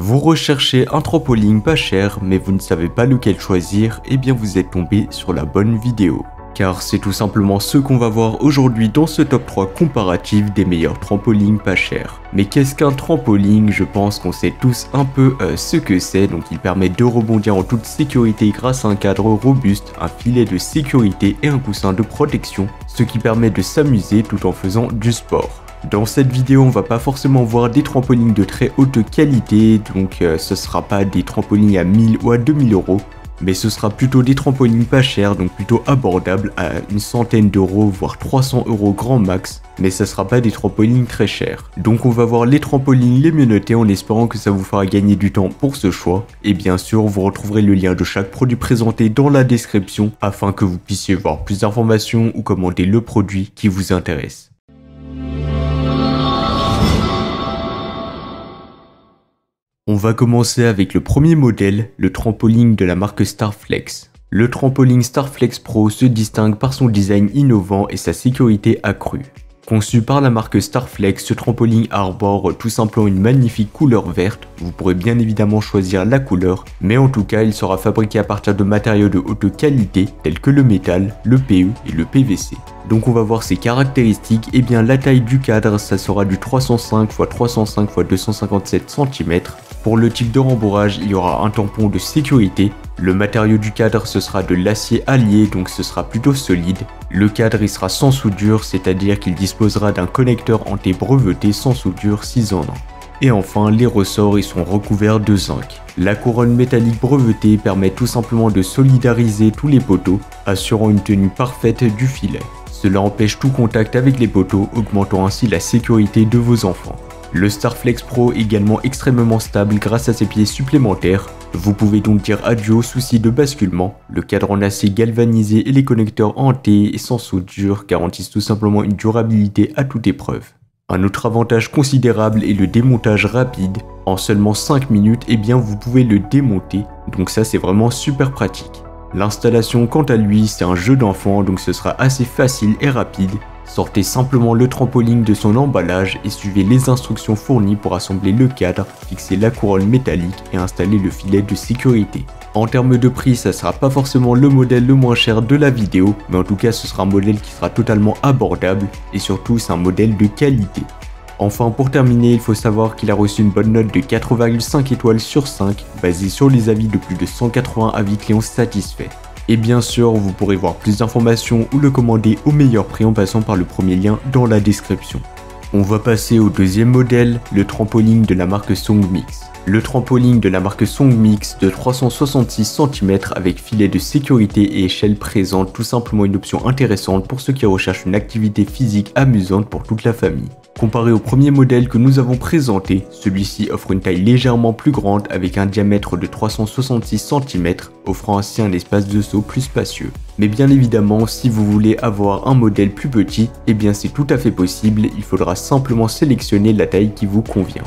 Vous recherchez un trampoline pas cher mais vous ne savez pas lequel choisir, et eh bien vous êtes tombé sur la bonne vidéo. Car c'est tout simplement ce qu'on va voir aujourd'hui dans ce top 3 comparatif des meilleurs trampolines pas chers. Mais qu'est-ce qu'un trampoline? Je pense qu'on sait tous un peu euh, ce que c'est, donc il permet de rebondir en toute sécurité grâce à un cadre robuste, un filet de sécurité et un coussin de protection, ce qui permet de s'amuser tout en faisant du sport. Dans cette vidéo, on va pas forcément voir des trampolines de très haute qualité, donc euh, ce sera pas des trampolines à 1000 ou à 2000 euros, mais ce sera plutôt des trampolines pas chers, donc plutôt abordables à une centaine d'euros, voire 300 euros grand max, mais ça sera pas des trampolines très chers. Donc on va voir les trampolines les mieux notés en espérant que ça vous fera gagner du temps pour ce choix, et bien sûr vous retrouverez le lien de chaque produit présenté dans la description afin que vous puissiez voir plus d'informations ou commander le produit qui vous intéresse. On va commencer avec le premier modèle, le trampoline de la marque Starflex. Le trampoline Starflex Pro se distingue par son design innovant et sa sécurité accrue. Conçu par la marque Starflex, ce trampoline arbore tout simplement une magnifique couleur verte. Vous pourrez bien évidemment choisir la couleur, mais en tout cas il sera fabriqué à partir de matériaux de haute qualité tels que le métal, le PE et le PVC. Donc on va voir ses caractéristiques, et eh bien la taille du cadre ça sera du 305 x 305 x 257 cm pour le type de rembourrage, il y aura un tampon de sécurité. Le matériau du cadre, ce sera de l'acier allié, donc ce sera plutôt solide. Le cadre, il sera sans soudure, c'est-à-dire qu'il disposera d'un connecteur anti-breveté sans soudure 6 ans. Et enfin, les ressorts, ils sont recouverts de zinc. La couronne métallique brevetée permet tout simplement de solidariser tous les poteaux, assurant une tenue parfaite du filet. Cela empêche tout contact avec les poteaux, augmentant ainsi la sécurité de vos enfants. Le Starflex Pro est également extrêmement stable grâce à ses pieds supplémentaires. Vous pouvez donc dire adieu aux soucis de basculement. Le cadre en acier galvanisé et les connecteurs T et sans soudure garantissent tout simplement une durabilité à toute épreuve. Un autre avantage considérable est le démontage rapide. En seulement 5 minutes, eh bien vous pouvez le démonter, donc ça c'est vraiment super pratique. L'installation quant à lui c'est un jeu d'enfant donc ce sera assez facile et rapide. Sortez simplement le trampoline de son emballage et suivez les instructions fournies pour assembler le cadre, fixer la couronne métallique et installer le filet de sécurité. En termes de prix, ça sera pas forcément le modèle le moins cher de la vidéo, mais en tout cas ce sera un modèle qui sera totalement abordable et surtout c'est un modèle de qualité. Enfin pour terminer, il faut savoir qu'il a reçu une bonne note de 4,5 étoiles sur 5, basée sur les avis de plus de 180 avis clients satisfaits. Et bien sûr, vous pourrez voir plus d'informations ou le commander au meilleur prix en passant par le premier lien dans la description. On va passer au deuxième modèle, le trampoline de la marque Songmix. Le trampoline de la marque Songmix de 366 cm avec filet de sécurité et échelle présente tout simplement une option intéressante pour ceux qui recherchent une activité physique amusante pour toute la famille. Comparé au premier modèle que nous avons présenté, celui-ci offre une taille légèrement plus grande avec un diamètre de 366 cm, offrant ainsi un espace de saut plus spacieux. Mais bien évidemment, si vous voulez avoir un modèle plus petit, eh bien c'est tout à fait possible, il faudra simplement sélectionner la taille qui vous convient.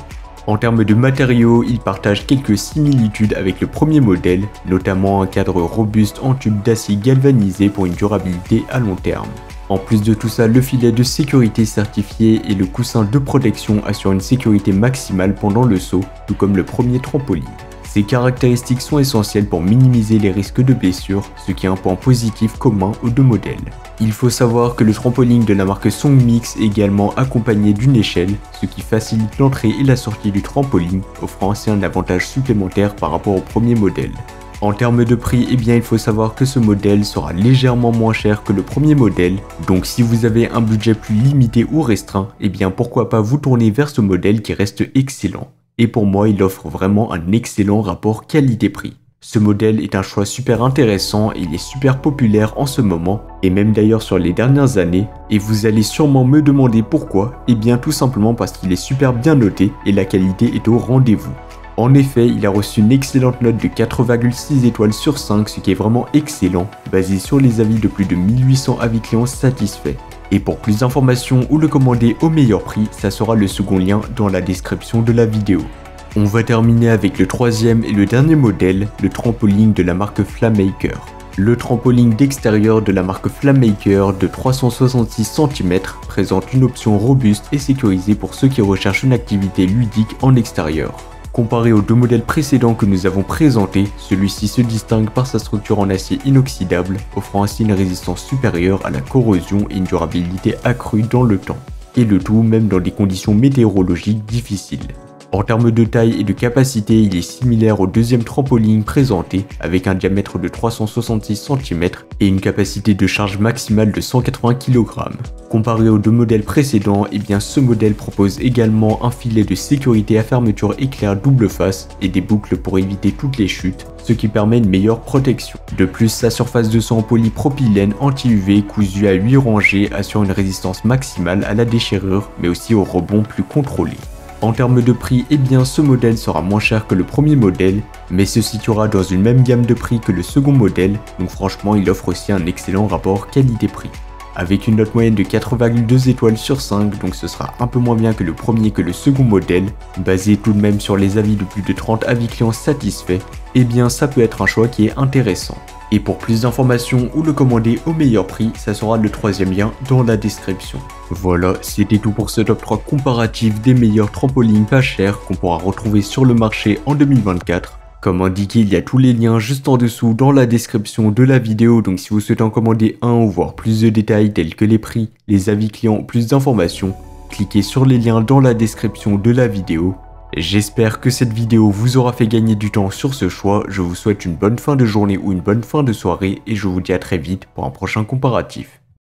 En termes de matériaux, il partage quelques similitudes avec le premier modèle, notamment un cadre robuste en tube d'acier galvanisé pour une durabilité à long terme. En plus de tout ça, le filet de sécurité certifié et le coussin de protection assurent une sécurité maximale pendant le saut, tout comme le premier trampoline. Ces caractéristiques sont essentielles pour minimiser les risques de blessure, ce qui est un point positif commun aux deux modèles. Il faut savoir que le trampoline de la marque Songmix est également accompagné d'une échelle, ce qui facilite l'entrée et la sortie du trampoline, offrant ainsi un avantage supplémentaire par rapport au premier modèle. En termes de prix, eh bien il faut savoir que ce modèle sera légèrement moins cher que le premier modèle, donc si vous avez un budget plus limité ou restreint, eh bien pourquoi pas vous tourner vers ce modèle qui reste excellent. Et pour moi, il offre vraiment un excellent rapport qualité-prix. Ce modèle est un choix super intéressant et il est super populaire en ce moment, et même d'ailleurs sur les dernières années, et vous allez sûrement me demander pourquoi, et eh bien tout simplement parce qu'il est super bien noté et la qualité est au rendez-vous. En effet, il a reçu une excellente note de 4,6 étoiles sur 5, ce qui est vraiment excellent, basé sur les avis de plus de 1800 avis clients satisfaits. Et pour plus d'informations ou le commander au meilleur prix, ça sera le second lien dans la description de la vidéo. On va terminer avec le troisième et le dernier modèle, le trampoline de la marque Flammaker. Le trampoline d'extérieur de la marque Flammaker de 366 cm présente une option robuste et sécurisée pour ceux qui recherchent une activité ludique en extérieur. Comparé aux deux modèles précédents que nous avons présentés, celui-ci se distingue par sa structure en acier inoxydable, offrant ainsi une résistance supérieure à la corrosion et une durabilité accrue dans le temps. Et le tout même dans des conditions météorologiques difficiles. En termes de taille et de capacité, il est similaire au deuxième trampoline présenté avec un diamètre de 366 cm et une capacité de charge maximale de 180 kg. Comparé aux deux modèles précédents, eh bien ce modèle propose également un filet de sécurité à fermeture éclair double face et des boucles pour éviter toutes les chutes, ce qui permet une meilleure protection. De plus, sa surface de sang polypropylène anti-UV cousue à 8 rangées assure une résistance maximale à la déchirure mais aussi au rebond plus contrôlé. En termes de prix, eh bien ce modèle sera moins cher que le premier modèle, mais se situera dans une même gamme de prix que le second modèle, donc franchement il offre aussi un excellent rapport qualité-prix. Avec une note moyenne de 4,2 étoiles sur 5, donc ce sera un peu moins bien que le premier que le second modèle, basé tout de même sur les avis de plus de 30 avis clients satisfaits, eh bien ça peut être un choix qui est intéressant. Et pour plus d'informations ou le commander au meilleur prix, ça sera le troisième lien dans la description. Voilà, c'était tout pour ce top 3 comparatif des meilleurs trampolines pas chers qu'on pourra retrouver sur le marché en 2024. Comme indiqué, il y a tous les liens juste en dessous dans la description de la vidéo, donc si vous souhaitez en commander un ou voir plus de détails tels que les prix, les avis clients, plus d'informations, cliquez sur les liens dans la description de la vidéo. J'espère que cette vidéo vous aura fait gagner du temps sur ce choix, je vous souhaite une bonne fin de journée ou une bonne fin de soirée et je vous dis à très vite pour un prochain comparatif.